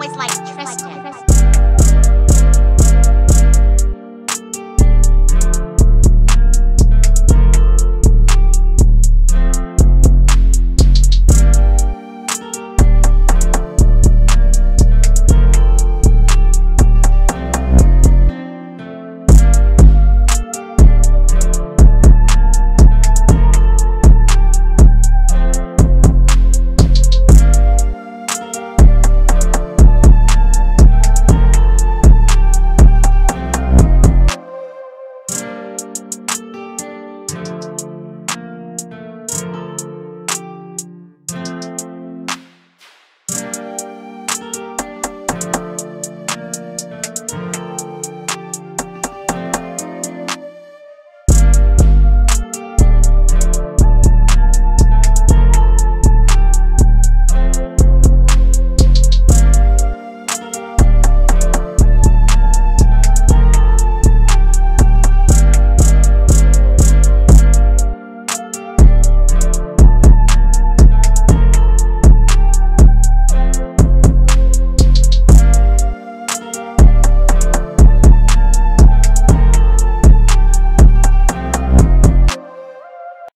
always like Tristan.